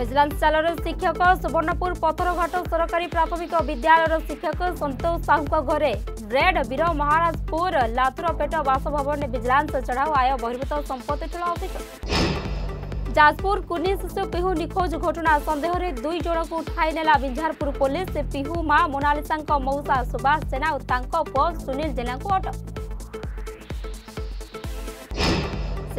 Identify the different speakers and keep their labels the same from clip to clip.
Speaker 1: vigilance ଚାଲାଣ ଶିକ୍ଷକ ସୁବର୍ଣ୍ଣପୁର ପଥରଘାଟ ସରକାରୀ ପ୍ରାଥମିକ ବିଦ୍ୟାଳୟର ଶିକ୍ଷକ ସନ୍ତୋଷ ସାହୁଙ୍କ ଘରେ ରେଡ୍ ବୀର ମହାରାଜପୁର ଲାଥୁରପେଟ ବାସଭବନରେ ଭିଜିଲାନ୍ସ ଚଢ଼ାଉ ଆୟ ବହିର୍ଭୂତ ସମ୍ପତ୍ତି ଠୁଳ ଅଧିକ ଯାଜପୁର କୁନି ଶିଶୁ ପିହୁ ନିଖୋଜ ଘଟଣା ସନ୍ଦେହରେ ଦୁଇ ଜଣଙ୍କୁ ଉଠାଇ ନେଲା ବିଞ୍ଝାରପୁର ପୋଲିସ ପିହୁ ମା ମୋନାଲିସାଙ୍କ ମଉସା ସୁବାସ ଜେନା ଓ ତାଙ୍କ ପୁଅ ସୁନିଲ ଜେନାଙ୍କୁ ଅଟକ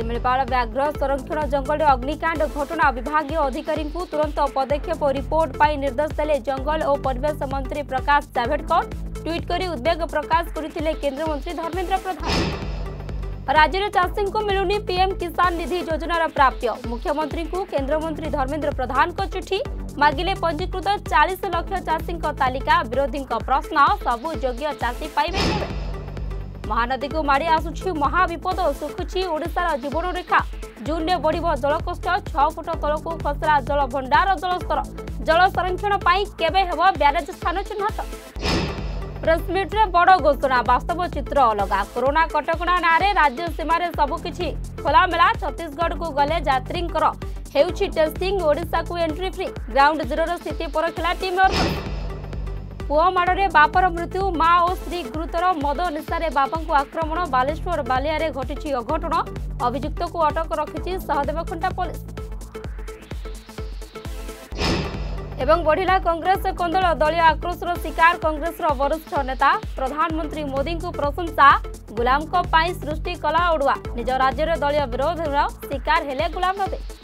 Speaker 1: सिमिलपाड़ व्याघ्र संरक्षण जंगल अग्निकाण्ड घटना विभाग अधिकारी तुरंत पदक्षेप रिपोर्ट पर निर्देश दे जंगल और परेश मंत्री प्रकाश जावेडकर ट्वीट कर उद्वेग प्रकाश करते केन्द्रमंत्री धर्मेन्द्र प्रधान राज्य चाषी को मिलूनी पीएम किसान निधि योजनार प्राप्य मुख्यमंत्री को केन्द्रमंत्री धर्मेन्द्र प्रधान चिठी मगिले पंजीकृत चालीस लक्ष चाषी तालिका विरोधी प्रश्न सबू योग्य चाषी पाइबे মহানদীকে মাড়ি আসুছি মহাবিপদ শুখুছি ওড়শার জীবনরেখা জুনে বড়ব জলকষ্ট ছ ফুট তলক খসড়া জল ভণ্ডার জলস্তর জল সংরক্ষণ কেবে হব ব্যারেজ স্থান চিহ্নট প্রেসমিটরে বড় ঘোষণা বাস্তব চিত্র অলগা করোনা কটকা নাঁরে রাজ্য সীমার সবুকিছি খোলামেলা ছত্তিশগড় গলে যাত্রীঙ্কর ହେଉଛି ଟେଷ୍ଟିଂ ଓଡ଼ିଶାକୁ ଏଣ୍ଟ୍ରି ଫ୍ରି ଗ୍ରାଉଣ୍ଡ ଜିରୋର ସ୍ଥିତି ପରଖିଲା ଟିମ୍ ନର୍ଥ ପୁଅ ମାଡ଼ରେ ବାପର ମୃତ୍ୟୁ ମା ଓ ସ୍ତ୍ରୀ ଗୁରୁତର ମଦ ନିଶାରେ ବାପାଙ୍କୁ ଆକ୍ରମଣ ବାଲେଶ୍ୱର ବାଲିଆରେ ଘଟିଛି ଅଘଟଣ ଅଭିଯୁକ୍ତକୁ ଅଟକ ରଖିଛି ସହଦେବଖୁଣ୍ଟା ପୋଲିସ ଏବଂ ବଢ଼ିଲା କଂଗ୍ରେସ କନ୍ଦଳ ଦଳୀୟ ଆକ୍ରୋଶର ଶିକାର କଂଗ୍ରେସର ବରିଷ୍ଠ ନେତା ପ୍ରଧାନମନ୍ତ୍ରୀ ମୋଦିଙ୍କୁ ପ୍ରଶଂସା ଗୁଲାମଙ୍କ ପାଇଁ ସୃଷ୍ଟି କଲା ଅଡୁଆ ନିଜ ରାଜ୍ୟରେ ଦଳୀୟ ବିରୋଧର ଶିକାର ହେଲେ ଗୁଲାମ ନବୀ